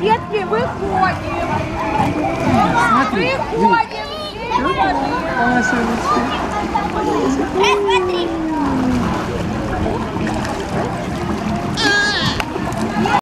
Детки, выходим. Смотри. Выходим. Она сегодня